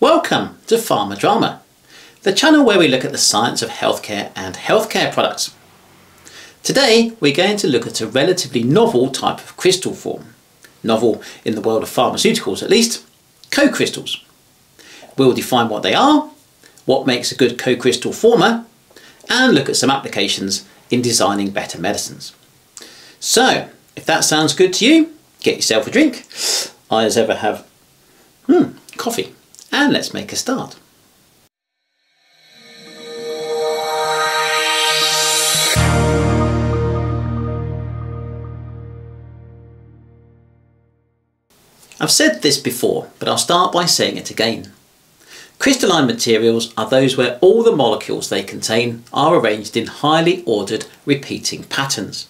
Welcome to Pharma Drama, the channel where we look at the science of healthcare and healthcare products. Today we're going to look at a relatively novel type of crystal form, novel in the world of pharmaceuticals at least, co-crystals. We'll define what they are, what makes a good co-crystal former, and look at some applications in designing better medicines. So, if that sounds good to you, get yourself a drink. I as ever have hmm, coffee and let's make a start. I've said this before, but I'll start by saying it again. Crystalline materials are those where all the molecules they contain are arranged in highly ordered repeating patterns.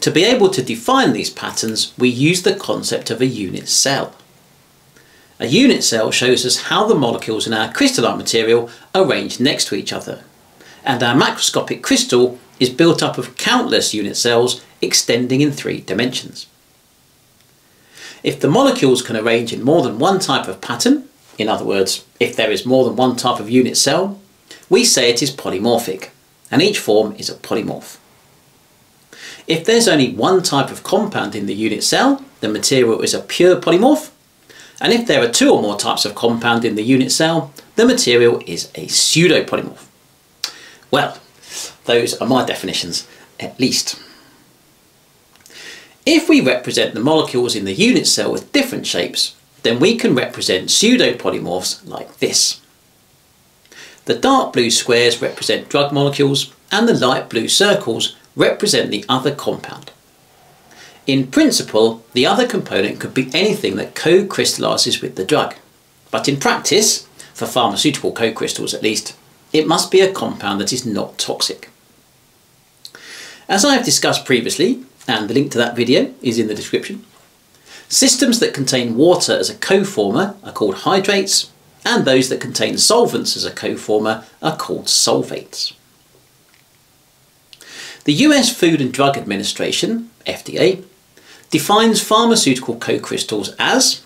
To be able to define these patterns, we use the concept of a unit cell. A unit cell shows us how the molecules in our crystalline material are arranged next to each other. And our macroscopic crystal is built up of countless unit cells extending in three dimensions. If the molecules can arrange in more than one type of pattern, in other words, if there is more than one type of unit cell, we say it is polymorphic, and each form is a polymorph. If there's only one type of compound in the unit cell, the material is a pure polymorph, and if there are two or more types of compound in the unit cell, the material is a pseudopolymorph. Well, those are my definitions, at least. If we represent the molecules in the unit cell with different shapes, then we can represent pseudopolymorphs like this. The dark blue squares represent drug molecules and the light blue circles represent the other compound. In principle, the other component could be anything that co-crystallizes with the drug. But in practice, for pharmaceutical co-crystals at least, it must be a compound that is not toxic. As I have discussed previously, and the link to that video is in the description, systems that contain water as a co-former are called hydrates, and those that contain solvents as a co-former are called solvates. The US Food and Drug Administration, FDA, defines pharmaceutical co-crystals as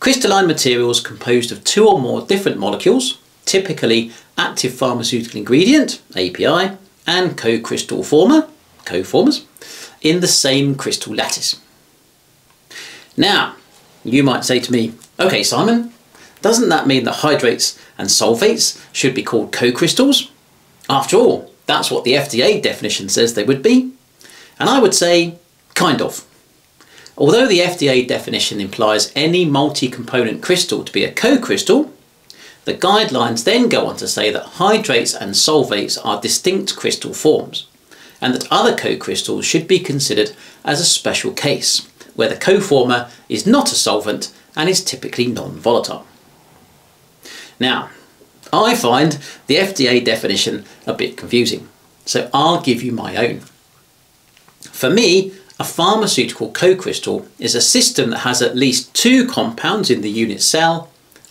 crystalline materials composed of two or more different molecules, typically active pharmaceutical ingredient, API, and co-crystal former, co-formers, in the same crystal lattice. Now, you might say to me, okay Simon, doesn't that mean that hydrates and solvates should be called co-crystals? After all, that's what the FDA definition says they would be. And I would say, kind of. Although the FDA definition implies any multi-component crystal to be a co-crystal, the guidelines then go on to say that hydrates and solvates are distinct crystal forms, and that other co-crystals should be considered as a special case, where the co-former is not a solvent and is typically non-volatile. Now, I find the FDA definition a bit confusing, so I'll give you my own. For me, a pharmaceutical co-crystal is a system that has at least two compounds in the unit cell,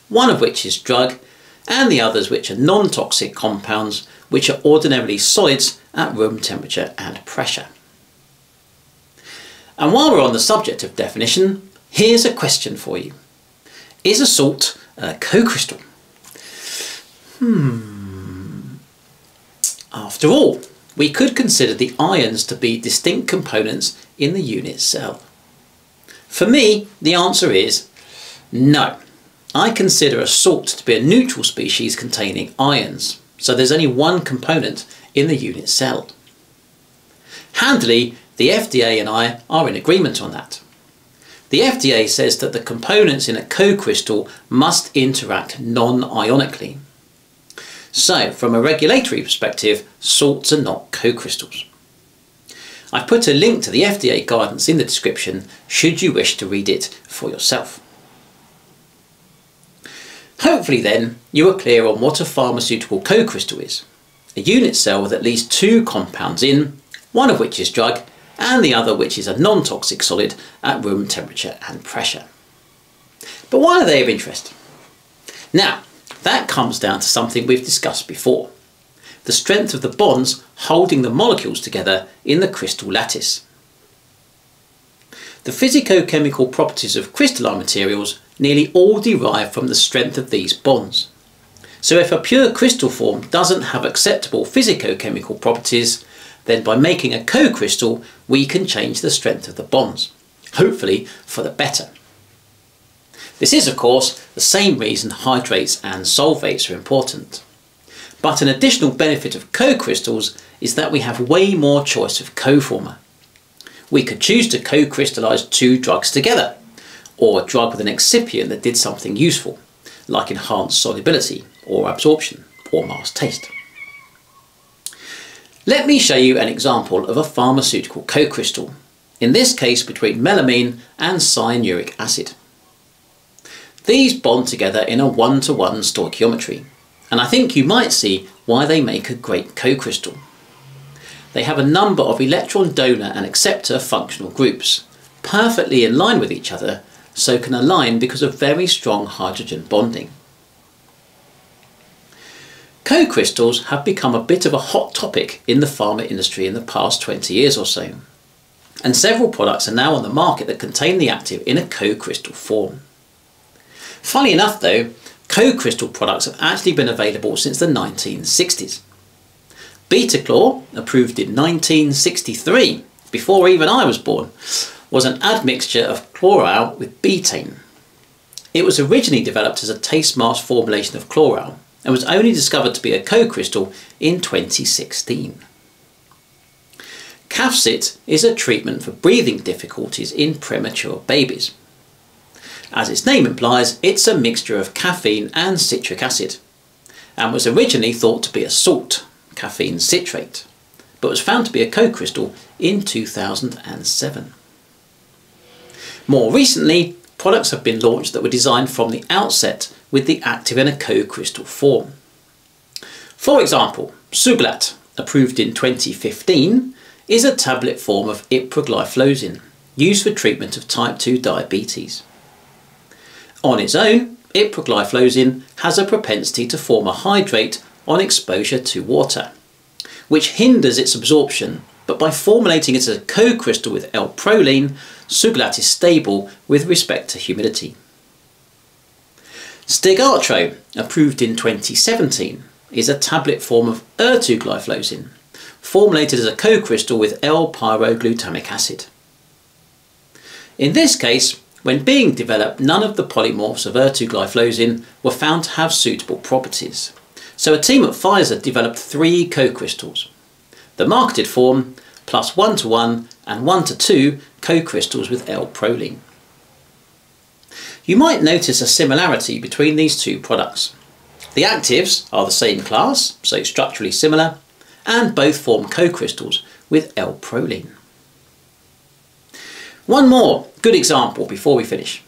one of which is drug, and the others which are non-toxic compounds which are ordinarily solids at room temperature and pressure. And while we're on the subject of definition, here's a question for you. Is a salt a co-crystal? Hmm. After all, we could consider the ions to be distinct components in the unit cell. For me, the answer is no. I consider a salt to be a neutral species containing ions, so there's only one component in the unit cell. Handily, the FDA and I are in agreement on that. The FDA says that the components in a co-crystal must interact non-ionically. So, from a regulatory perspective, salts are not co-crystals. I've put a link to the FDA guidance in the description should you wish to read it for yourself. Hopefully then, you are clear on what a pharmaceutical co-crystal is. A unit cell with at least two compounds in, one of which is drug and the other which is a non-toxic solid at room temperature and pressure. But why are they of interest? Now, that comes down to something we've discussed before. The strength of the bonds holding the molecules together in the crystal lattice. The physico-chemical properties of crystalline materials nearly all derive from the strength of these bonds. So if a pure crystal form doesn't have acceptable physicochemical properties, then by making a co-crystal, we can change the strength of the bonds, hopefully for the better. This is, of course, the same reason hydrates and solvates are important. But an additional benefit of co-crystals is that we have way more choice of co-former. We could choose to co-crystallize two drugs together, or a drug with an excipient that did something useful, like enhanced solubility or absorption or mask taste. Let me show you an example of a pharmaceutical co-crystal, in this case between melamine and cyanuric acid. These bond together in a one-to-one -one stoichiometry, and I think you might see why they make a great co-crystal. They have a number of electron donor and acceptor functional groups, perfectly in line with each other, so can align because of very strong hydrogen bonding. Co-crystals have become a bit of a hot topic in the pharma industry in the past 20 years or so. And several products are now on the market that contain the active in a co-crystal form. Funny enough though, co-crystal products have actually been available since the 1960s. Betachlor, approved in 1963, before even I was born, was an admixture of chloral with betaine. It was originally developed as a taste mask formulation of chloral and was only discovered to be a co-crystal in 2016. Cafcit is a treatment for breathing difficulties in premature babies. As its name implies, it's a mixture of caffeine and citric acid, and was originally thought to be a salt, caffeine citrate, but was found to be a co-crystal in 2007. More recently, products have been launched that were designed from the outset with the active in a co-crystal form. For example, Suglat, approved in 2015, is a tablet form of ipragliflozin, used for treatment of type 2 diabetes. On its own, ipragliflozin has a propensity to form a hydrate on exposure to water, which hinders its absorption, but by formulating it as a co-crystal with L-proline, Suglat is stable with respect to humidity. Steglatro, approved in 2017, is a tablet form of ertugliflozin, formulated as a co-crystal with L-pyroglutamic acid. In this case, when being developed, none of the polymorphs of ertugliflozin were found to have suitable properties. So a team at Pfizer developed three co-crystals. The marketed form, plus 1 to 1 and 1 to 2 co-crystals with L-proline. You might notice a similarity between these two products. The actives are the same class, so structurally similar, and both form co-crystals with L-proline. One more good example before we finish.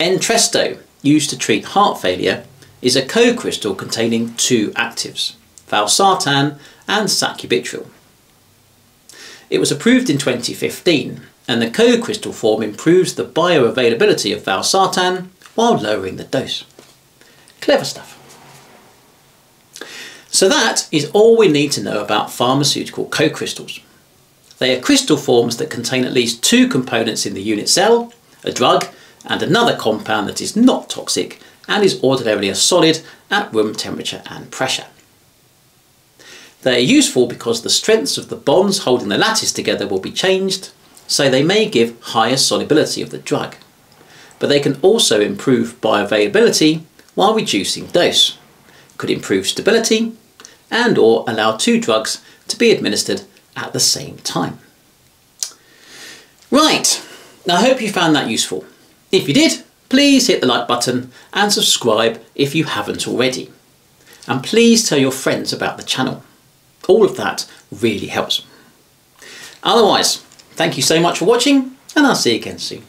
Entresto, used to treat heart failure, is a co-crystal containing two actives, valsartan and sacubitril. It was approved in 2015 and the co-crystal form improves the bioavailability of valsartan while lowering the dose. Clever stuff. So that is all we need to know about pharmaceutical co-crystals. They are crystal forms that contain at least two components in the unit cell, a drug and another compound that is not toxic and is ordinarily a solid at room temperature and pressure. They are useful because the strengths of the bonds holding the lattice together will be changed so they may give higher solubility of the drug. But they can also improve bioavailability while reducing dose, could improve stability, and or allow two drugs to be administered at the same time. Right, I hope you found that useful. If you did, please hit the like button and subscribe if you haven't already. And please tell your friends about the channel. All of that really helps. Otherwise, Thank you so much for watching and I'll see you again soon.